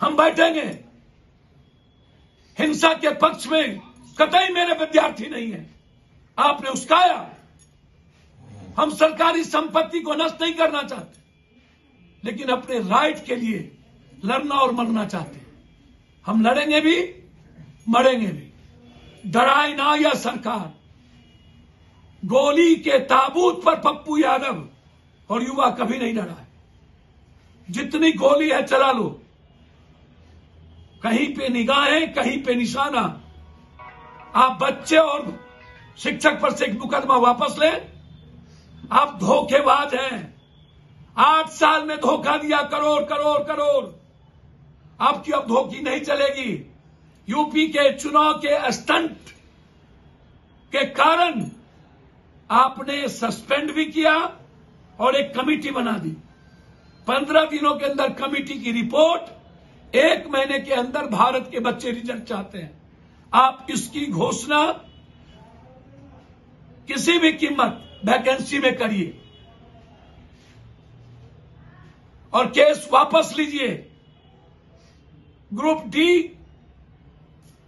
हम बैठेंगे। हिंसा के पक्ष में कतई मेरे विद्यार्थी नहीं है। आपने उसकाया। हम सरकारी संपत्ति को नष्ट नहीं करना चाहते, लेकिन अपने राइट के लिए लड़ना और मरना चाहते हम लड़ेंगे भी, मरेंगे भी। डराए ना यह सरकार। गोली के ताबूत पर पप्पू यादव और युवा कभी नहीं डरा जितनी गोली है चला लो। कहीं पे निगाहें, कहीं पे निशाना। आप बच्चे और शिक्षक पर से मुकदमा वापस लें। आप धोखेबाज हैं। आठ साल में धोखा दिया, करोड़ करोड़ करोड़। आपकी अब धोखी नहीं चलेगी। यूपी के चुनाव के स्टंट के कारण आपने सस्पेंड भी किया और एक कमेटी बना दी। पंद्रह दिनों के अंदर कमेटी की रिपोर्ट एक महीने के अंदर भारत के बच्चे रिज़ल्ट चाहते हैं। आप इसकी घोषणा किसी भी कीमत, वैकेंसी में करिए। और केस वापस लीजिए। ग्रुप डी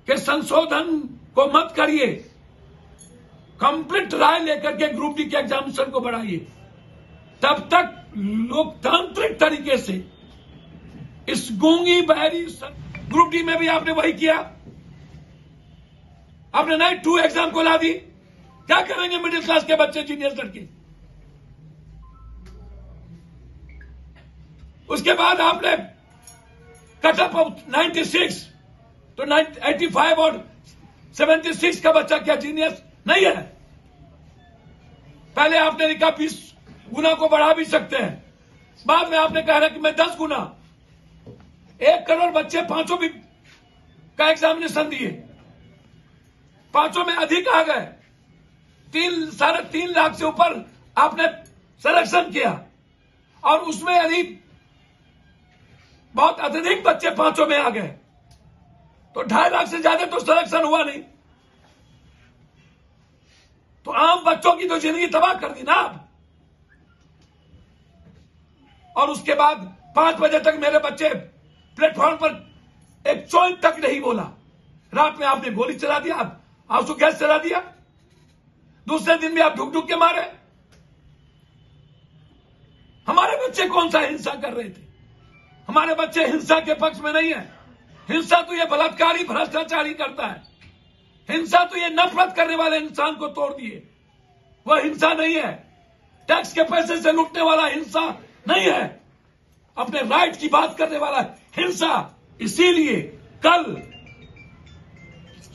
के संशोधन को मत करिए। कंप्लीट राय लेकर के ग्रुप डी के एग्जामिनेशन को बढ़ाइए। तब तक लोकतांत्रिक तरीके से इस गूँगी बहरी ग्रुप डी में भी आपने वही किया। आपने नाइट टू एग्ज़ाम को ला दी। क्या करेंगे मिडिल क्लास के बच्चे जीनियर लड़के? उसके बाद आपने कटअप ऑफ़ 96 तो 85 और 76 का बच्चा क्या जीनियस नहीं है। पहले आपने लिखा बीस गुना को बढ़ा भी सकते हैं। बाद में आपने कहा कि मैं दस गुना एक करोड़ बच्चे पाँचों भी का एग्जामिनेशन दिए। पाँचों में अधिक आ गए। तीन, साढ़े तीन लाख से ऊपर आपने सिलेक्शन किया। और उसमें यदि बहुत अत्यधिक बच्चे पाँचों में आ गए तो ढाई लाख से ज़्यादा तो सिलेक्शन हुआ नहीं। तो आम बच्चों की तो ज़िंदगी तबाह कर दी ना आप। और उसके बाद पाँच बजे तक मेरे बच्चे प्लेटफॉर्म पर एक चौंक तक नहीं बोला। रात में आपने गोली चला दिया आप आँसू गैस चला दिया। दूसरे दिन भी आप ढुक ढुक के मारे। हमारे बच्चे कौन सा हिंसा कर रहे थे? हमारे बच्चे हिंसा के पक्ष में नहीं है। हिंसा तो ये बलात्कारी, भ्रष्टाचारी करता है। हिंसा तो ये नफरत करने वाले इंसान को तोड़ दिए। वह हिंसा नहीं है। टैक्स के पैसे से लूटने वाला हिंसा नहीं है। अपने राइट की बात करने वाला है हिंसा। इसीलिए कल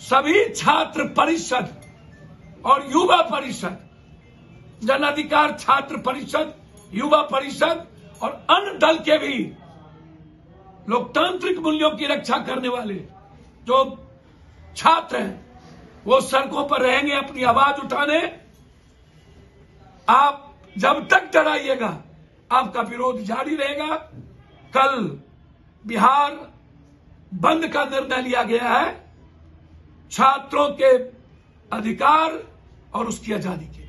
सभी छात्र परिषद और युवा परिषद जन अधिकार छात्र परिषद, युवा परिषद और अन्य दल के भी लोकतांत्रिक मूल्यों की रक्षा करने वाले जो छात्र हैं, वो सड़कों पर रहेंगे अपनी आवाज़ उठाने। आप जब तक डराइएगा आपका विरोध जारी रहेगा। कल बिहार बंद का निर्णय लिया गया है। छात्रों के अधिकार और उसकी आज़ादी के